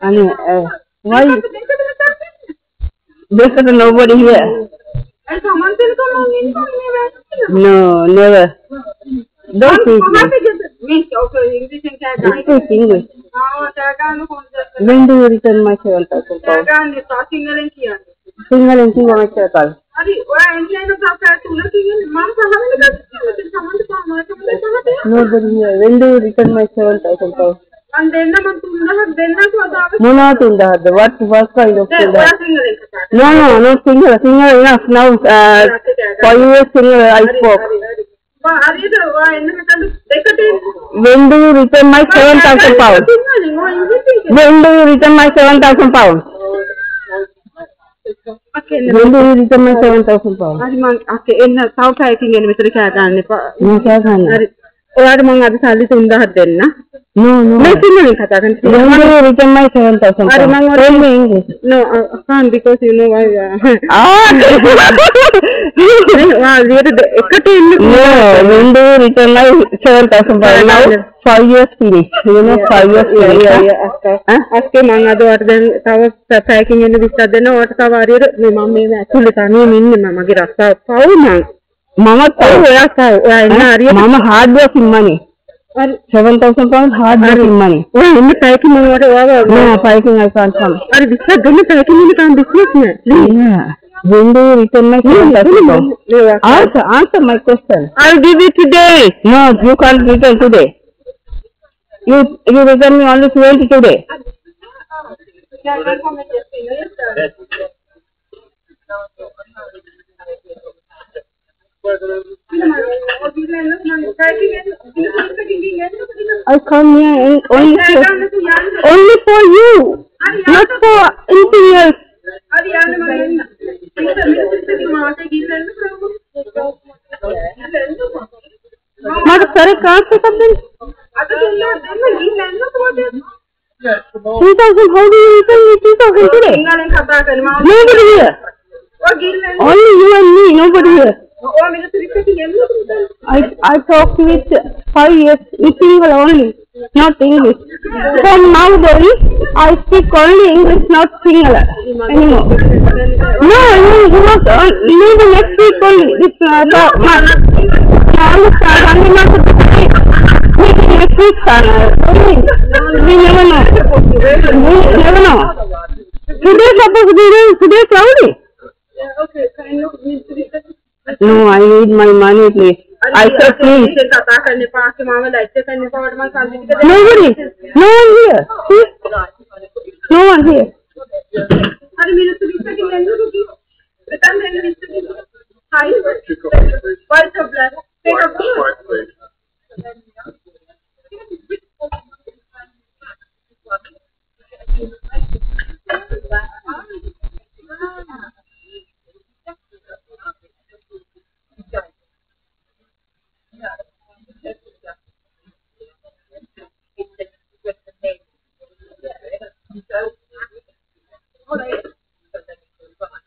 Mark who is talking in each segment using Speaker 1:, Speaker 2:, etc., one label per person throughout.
Speaker 1: I uh, why? You, there's nobody here. No, never. Don't speak English. Don't Speak English. When do you return my travel
Speaker 2: parcel call?
Speaker 1: Single and single
Speaker 2: my travel call.
Speaker 1: Nobody here. When do you return my
Speaker 2: travel parcel call? And then
Speaker 1: na magtundahag, What was kind of
Speaker 2: tundahag?
Speaker 1: No, no, no singer. Singer enough now. Uh, for you a singer, I spoke. When do you return my
Speaker 2: seven thousand pounds?
Speaker 1: When do you return my seven thousand pounds?
Speaker 2: Okay,
Speaker 1: When do you return my
Speaker 2: seven thousand pounds? Okay, in South I think in Mr. Kagan.
Speaker 1: Mr. Kagan.
Speaker 2: Or mong adi sali tundahag din na?
Speaker 1: No, no.
Speaker 2: No, it's
Speaker 1: not
Speaker 2: in
Speaker 1: Catalan. You only written my 7,000 pounds. Only English.
Speaker 2: No, I can't because you know why.
Speaker 1: Ah! No, Windu written my 7,000 pounds. Now, five years finish. You know, five years finish. Yeah,
Speaker 2: yeah. Aske mangado or then tawa packing in the vista then or tawa ariyadu me mama me ඇතුළේ තනියම ඉන්නේ මමගේ රස්සාව පවු මං
Speaker 1: මමත්
Speaker 2: පවු ඔයා සව් ඔයා එන්න හරියට
Speaker 1: මම hard working money
Speaker 2: seven
Speaker 1: thousand pound hard working money
Speaker 2: इनमें पैकिंग मनी वाले
Speaker 1: वाला हाँ पैकिंग है कंफर्म
Speaker 2: अरे बिस्तर घर में पैकिंग मनी काम बिजनेस
Speaker 1: में When do you return my phone? Answer, answer my question.
Speaker 2: I'll give it today.
Speaker 1: No, you can't return today. You you return me only twenty today. Yes. I come here only for, only for you, not for anything else.
Speaker 2: Mother, sorry, can't say something?
Speaker 1: 2000, how do you return me 2000 today? Nobody here. Only you and me, nobody here. I, I talk with five years with English only, not English. From nowadays, I speak only English, not Sinhala anymore. No, no, must the next week only. This uh, the, my, understand. I'm not making Yeah,
Speaker 2: okay.
Speaker 1: No, I need my money, please. I said, please. Nobody. No one here. See? No one here.
Speaker 2: अरे मेरे से बीस second लेंगे
Speaker 1: क्योंकि return लेंगे बीस second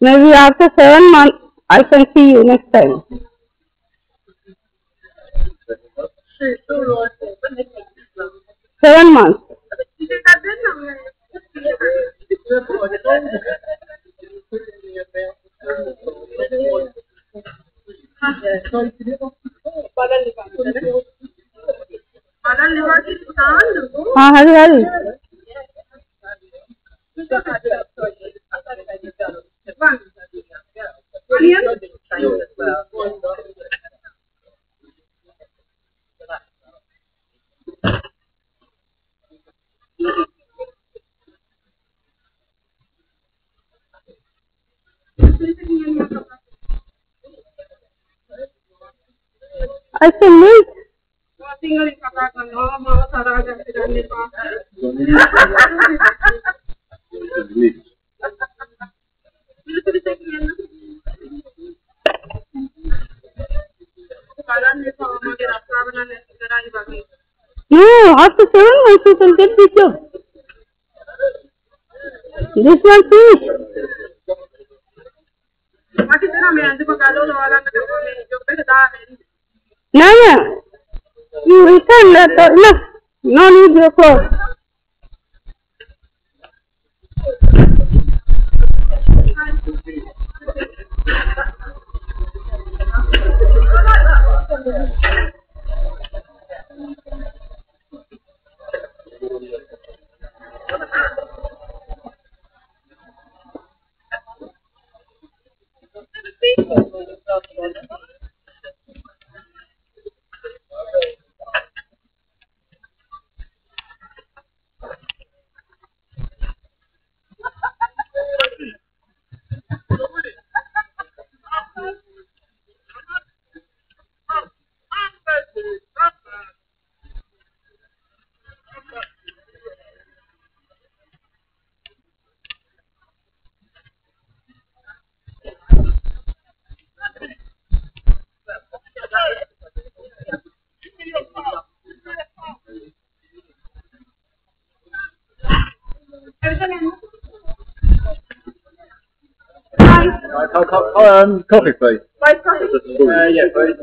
Speaker 1: Maybe after seven months, I can see you next time. seven months.
Speaker 2: इसे कर देना मैं बादल निवास की दुकान
Speaker 1: हाँ Hari Hari
Speaker 2: to me.
Speaker 1: Yeah, after seven, my sister will get this job. This one
Speaker 2: fish. não ya. Ikan lah tak não Non video
Speaker 1: call. Thank you.
Speaker 3: Right, co- co- um, coffee, please.
Speaker 2: Coffee.
Speaker 3: Uh, yeah, please.